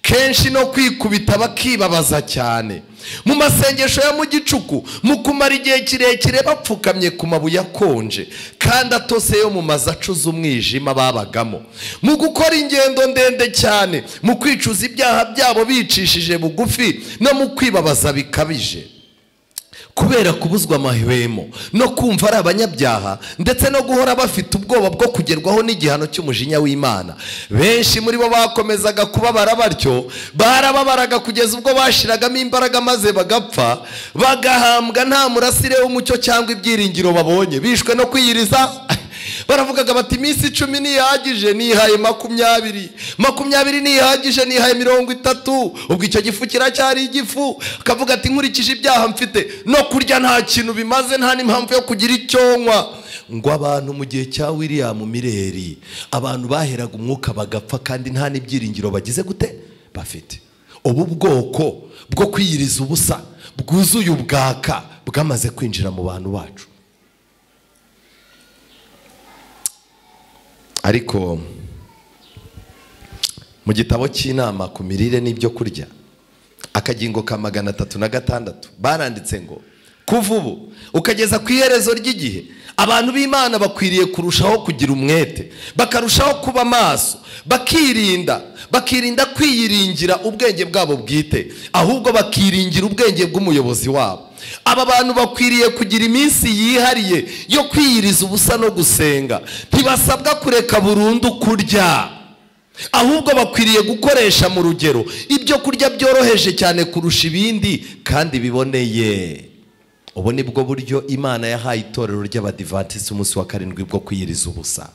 kenshi no kwikubita bakibabaza cyane. Mu masengesho ya mu gicuku mu kumara igihe kirekire bapfukamye ku mabuye akonje kandi atose yo mu mazu acuza umwijima babagamo. Mu gukora ingendo ndende cyane mu kwicuza ibyaha byabo bicishije bugufi no mu kwibabaza bikabije. Kubera kubuzwa amahwemo no kumva ari abanyabyaha ndetse no guhora bafite ubwoba bwo kugerwaho n'igihano cy'umujinya w'imana. Benshi muri bo bakomezaga kubabara batyo barababaraga kugeza ubwo bashiragamo imbaraga maze bagapfa bagahambwa nta murasire w'umucyo cyangwa ibyiringiro babonye. Bishwe no kwiyiriza baravugaga bati iminsi icumi ntihagije nihaye makumyabiri. Makumyabiri ntihagije nihaye mirongo itatu. Ubwo icyo gifu kiracyari igifu. Akavuga ati nkurikije ibyaha mfite no kurya nta kintu bimaze nta n'impamvu yo kugira icyo nywa. Ngo abantu mu gihe cya william mireri abantu baheraga umwuka bagapfa kandi nta n'ibyiringiro bagize gute? Bafite. Ubu bwoko bwo kwiyiriza ubusa bwuzuye ubwaka bwamaze kwinjira mu bantu bacu. Ariko mu gitabo cy'inama ku mirire n'ibyo kurya akagingo ka magana atatu na gatandatu baranditse ngo kuva ubu ukageza ku iherezo ry'igihe abantu b'imana bakwiriye kurushaho kugira umwete bakarushaho kuba maso bakirinda bakirinda kwiyiringira ubwenge bwabo bwite ahubwo bakiringira ubwenge bw'umuyobozi wabo. Aba bantu bakwiriye kugira iminsi yihariye yo kwiyiriza ubusa no gusenga. Ntibasabwa kureka burundu kurya. Ahubwo bakwiriye gukoresha mu rugero. Ibyo kurya byoroheje cyane kurusha ibindi kandi biboneye. Ubu ni bwo buryo imana yahaye itorero ry'abadivatisi umunsi wa karindwi bwo kwiyiriza ubusa.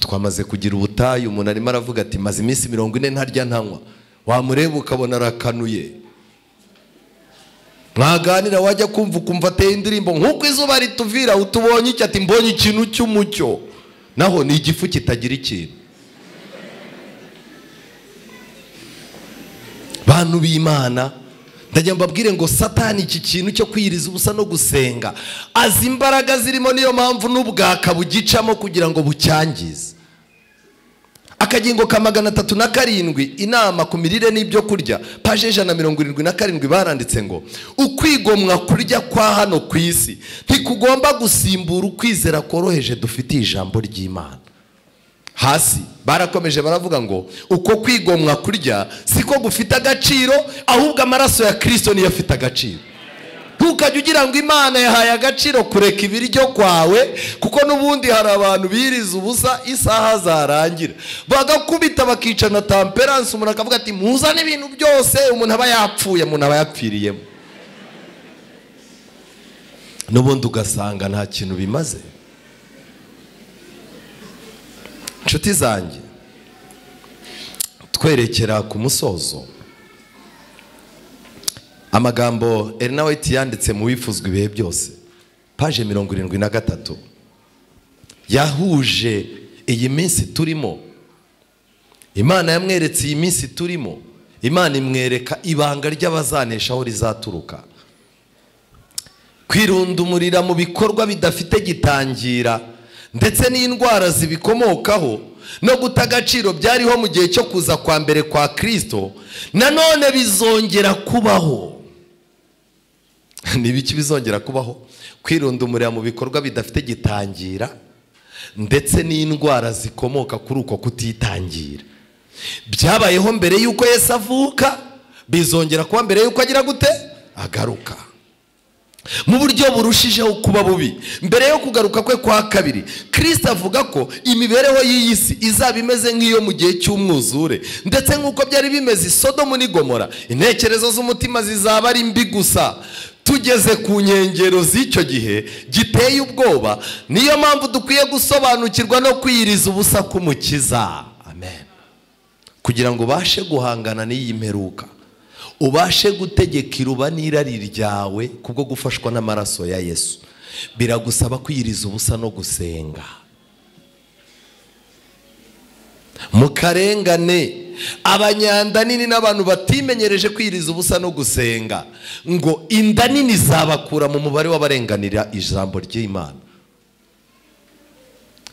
Twamaze kugira ubutayu umuntu arimo aravuga ati maze iminsi mirongo ine ntarya ntanywa. Wamureba ukabona arakanuye. Mwaganira wajya kumva ukumva ateye indirimbo nk'uko izuba rituvira utubonye icyo ati mbonye ikintu cy'umucyo. Naho ni igifu kitagira ikintu. Bantu b'imana ndajya mbabwire ngo satani iki kintu cyo kwiyiriza ubusa no gusenga azi imbaraga zirimo niyo mpamvu n'ubwaka bugicamo kugira ngo bucyangize akagingo ka magana atatu na karindwi inama ku mirire n'ibyo kurya. Paje ijana na mirongo irindwi na karindwi baranditse ngo ukwigomwa kurya kwa hano ku isi. Ntikugomba gusimbura ukwizera koroheje dufitiye ijambo ry'imana. Hasi barakomeje baravuga ngo uko kwigomwa kurya siko gufite agaciro ahubwo amaraso ya kirisito niyo afite agaciro. Ntukajye ugira ngo imana yahaye agaciro kureka ibiryo kwawe kuko n'ubundi hari abantu biriza ubusa isaha zarangira. Bagakubita bakicana tamperanse umuntu akavuga ati muzane ibintu byose. Umuntu aba yapfuye umuntu aba yapfiriyemo. N'ubundi ugasanga nta kintu bimaze. Inshuti zanjye twerekera ku musozo. Amagambo Elena White yanditse mu wifuzwa ibihe byose. Paje mirongo irindwi na gatatu. Yahuje iyi minsi turimo. Imana yamweretse iyi minsi turimo. Imana imwereka ibanga ry'abazanesha aho rizaturuka kwirundumurira mu bikorwa bidafite gitangira ndetse n'indwara zibikomokaho no guta agaciro byariho mu gihe cyo kuza kwa mbere kwa kirisito nanone bizongera kubaho. ibiki bizongera kubaho? Kwirundumurira mu bikorwa bidafite gitangira ndetse n'indwara zikomoka kuri uko kutitangira. Byabayeho mbere y'uko Yesu avuka bizongera kuba mbere y'uko agira gute? Agaruka. Mu buryo burushijeho kuba bubi mbere yo kugaruka kwe kwa kabiri kirisita avuga ko imibereho y'iyi si izaba imeze nk'iyo mu gihe cy'umwuzure ndetse nk'uko byari bimeze isodomu n'igomora intekerezo z'umutima zizaba ari mbi gusa. Tugeze ku nkengero z'icyo gihe giteye ubwoba. Niyo mpamvu dukwiye gusobanukirwa no kwiyiriza ubusa k'umukiza. Amen. Kugira ngo ubashe guhangana n'iyi mperuka ubashe gutegeka iruba n'irari ryawe kubwo gufashwa n'amaraso ya yesu. Biragusaba kwiyiriza ubusa no gusenga. Mu karengane abanyanda nini n'abantu batimenyereje kwiyiriza ubusa no gusenga ngo inda nini zabakura mu mubare w'abarenganira ijambo ry'imana.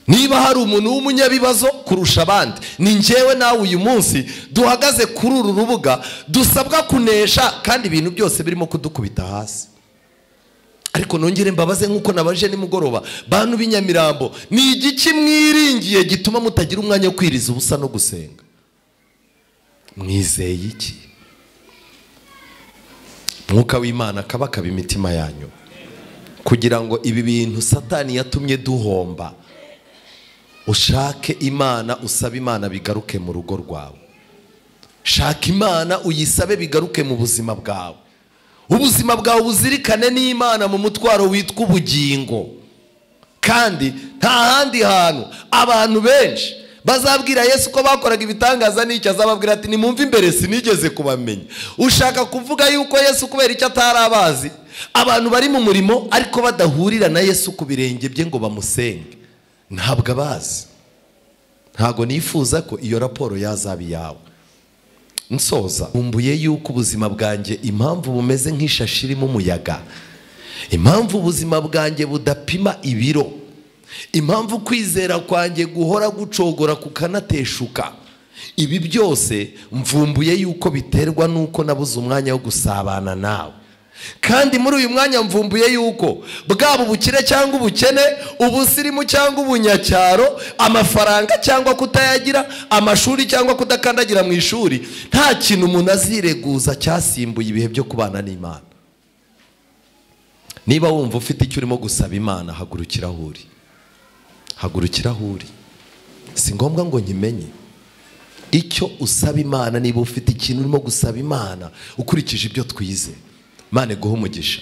Niba hari umuntu w'umunyabibazo kurusha abandi ni ngewe nawe uyu munsi duhagaze kuri uru rubuga dusabwa kunesha kandi ibintu byose birimo kudukubita hasi. Ariko nongere mbabaze nk'uko nabaje nimugoroba. Bantu b'inyamirambo ni igiki mwiringiye gituma mutagira umwanya wo kwiriza ubusa no gusenga. Mwizeye iki? Mwuka w'imana akaba akaba imitima yanyu. Kugira ngo ibi bintu satani yatumye duhomba ushake imana usabe imana bigaruke mu rugo rwawe. Shaka imana uyisabe bigaruke mu buzima bwawe. Ubuzima bwawe buzirikane n'imana mu mutwaro witwa ubugingo. Kandi nta handi hantu abantu benshi bazabwira yesu ko bakoraga ibitangaza n'icyo azababwira ati nimumve imbere sinigeze kubamenya. Ushaka kuvuga yuko yesu kubera icyo atari abazi abantu bari mu murimo ariko badahurira na yesu ku birenge bye ngo bamusenge? Ntabwo abazi. Ntabwo nifuza ko iyo raporo yazaba iyawe. Nsoza. Nkumbuye yuko ubuzima bwanjye impamvu bumeze nk'ishashi irimo umuyaga. Impamvu ubuzima bwanjye budapima ibiro. Impamvu kwizera kwanjye guhora gucogora kukanateshuka. Ibi byose mvumbuye yuko biterwa n'uko nabuze umwanya wo gusabana nawe. Kandi muri uyu mwanya mvumbuye yuko bwaba ubukire cyangwa ubukene ubusirimu cyangwa ubunyacyaro amafaranga cyangwa kutayagira amashuri cyangwa kudakandagira mu ishuri nta kintu umuntu azireguza cyasimbuye ibihe byo kubana n'imana. Niba wumva ufite icyo urimo gusaba imana hagurukira aho uri hagurukira aho uri si ngombwa ngo nkimenye icyo usaba imana niba ufite ikintu urimo gusaba imana ukurikije ibyo twize. Imana iguha umugisha.